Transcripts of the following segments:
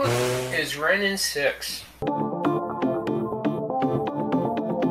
Who is Wrenn and 6?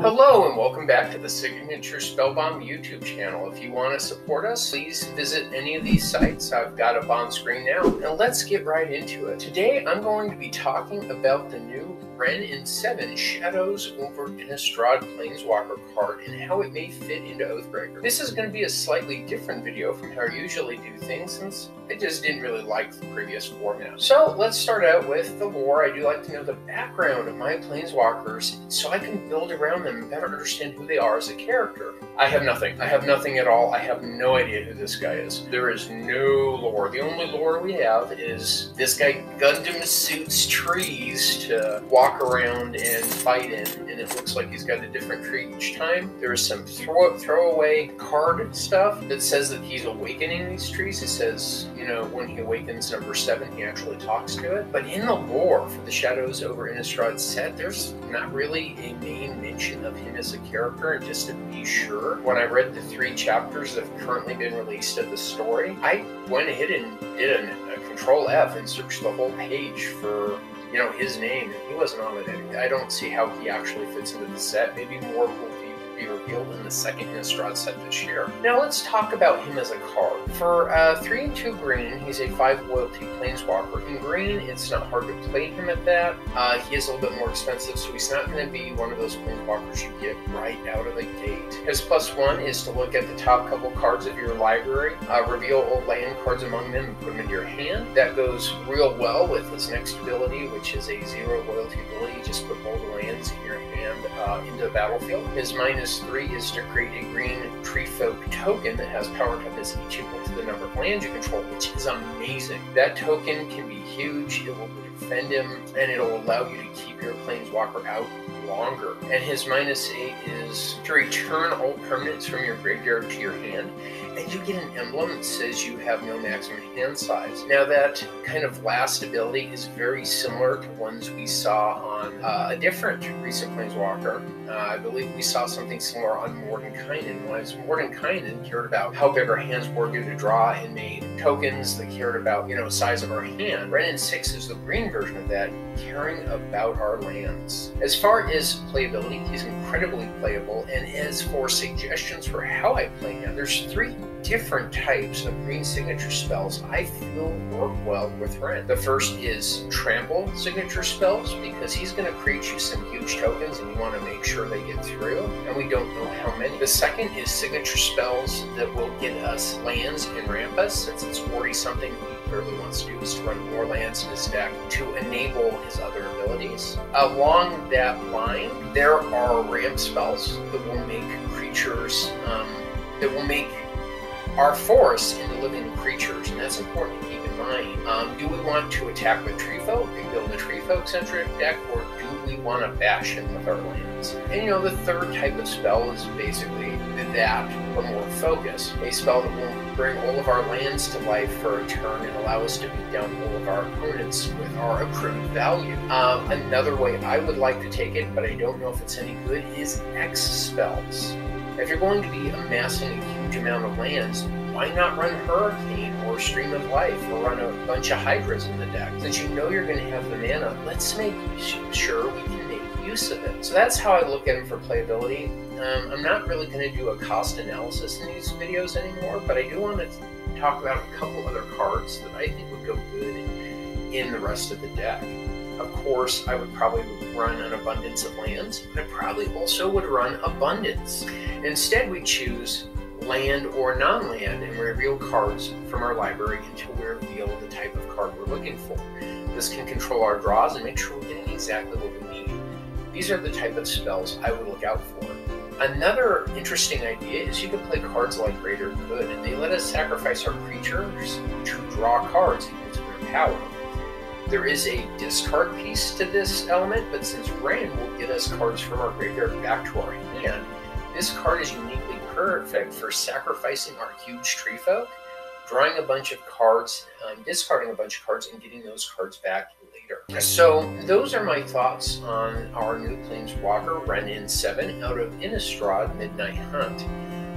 Hello and welcome back to the Signature Spellbomb YouTube channel. If you want to support us, please visit any of these sites. I've got up on screen now. And let's get right into it. Today I'm going to be talking about the new Wrenn and 7 Shadows over Innistrad Planeswalker card and how it may fit into Oathbreaker. This is going to be a slightly different video from how I usually do things since I just didn't really like the previous format. So let's start out with the lore. I do like to know the background of my Planeswalkers so I can build around them and better understand who they are as a character. I have nothing. I have nothing at all. I have no idea who this guy is. There is no lore. The only lore we have is this guy Gundam suits trees to walk around and fight in, and it looks like he's got a different tree each time. There is some throw throwaway card stuff that says that he's awakening these trees. It says, you know, when he awakens number seven, he actually talks to it. But in the lore for the Shadows over Innistrad set, there's not really a main mention of him as a character, and just to be sure when I read the three chapters that have currently been released of the story, I went ahead and did a, a Control F and searched the whole page for you know his name, and he wasn't on it. I don't see how he actually fits into the set. Maybe more will be revealed in the second Innistrad set this year. Now let's talk about him as a card. For uh, 3 and 2 green, he's a 5 loyalty planeswalker. In green, it's not hard to play him at that. Uh, he is a little bit more expensive, so he's not going to be one of those planeswalkers you get right out of the gate. His plus 1 is to look at the top couple cards of your library, uh, reveal old land cards among them, and put them in your hand. That goes real well with his next ability, which is a 0 loyalty ability. Just put old lands in your hand uh, into the battlefield. His minus 3 is to create a green tree folk token that has power each equal to the number of lands you control, which is amazing. That token can be huge, it will defend him, and it'll allow you to keep your planeswalker out longer. And his minus 8 is to return all permanents from your graveyard to your hand, and you get an emblem that says you have no maximum hand size. Now, that kind of last ability is very similar to ones we saw on uh, a different recent Planeswalker. Uh, I believe we saw something similar on Mordenkainen, was Mordenkainen cared about how big our hands were due to draw and made tokens that cared about, you know, size of our hand. Wrenn and 6 is the green version of that, caring about our lands. As far as playability, he's incredibly playable, and as for suggestions for how I play him, there's three different types of green signature spells I feel work well with Wrenn. The first is trample signature spells because he's going to create you some huge tokens and you want to make sure they get through, and we don't know how many. The second is signature spells that will get us lands and ramp us since it's 40 something clearly wants to do is to run more lands in his deck to enable his other abilities. Along that line, there are ramp spells that will make creatures um, that will make our forests into living creatures, that's important to keep in mind. Um, do we want to attack with tree folk and build a tree folk centric deck, or do we want to bash it with our lands? And you know, the third type of spell is basically that, but more focus. A spell that will bring all of our lands to life for a turn and allow us to beat down all of our opponents with our accrued value. Um, another way I would like to take it, but I don't know if it's any good, is X spells. If you're going to be amassing a huge amount of lands, why not run Hurricane or Stream of Life or run a bunch of Hydras in the deck? Since you know you're going to have the mana, let's make sure we can make use of it. So that's how I look at them for playability. Um, I'm not really going to do a cost analysis in these videos anymore, but I do want to talk about a couple other cards that I think would go good in the rest of the deck. Of course, I would probably run an abundance of lands, but I probably also would run abundance. Instead, we choose land or non-land and reveal cards from our library until we reveal the type of card we're looking for. This can control our draws and make sure we're getting exactly what we need. These are the type of spells I would look out for. Another interesting idea is you can play cards like Greater Good, and they let us sacrifice our creatures to draw cards equal to their power. There is a discard piece to this element, but since Wrenn will get us cards from our graveyard back to our hand, this card is uniquely perfect for sacrificing our huge tree folk, drawing a bunch of cards, um, discarding a bunch of cards, and getting those cards back later. So those are my thoughts on our new Planeswalker in 7 out of Innistrad Midnight Hunt.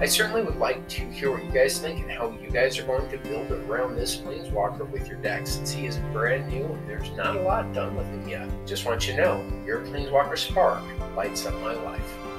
I certainly would like to hear what you guys think and how you guys are going to build around this Planeswalker with your deck since he is brand new and there's not a lot done with him yet. Just want you to know, your Planeswalker Spark lights up my life.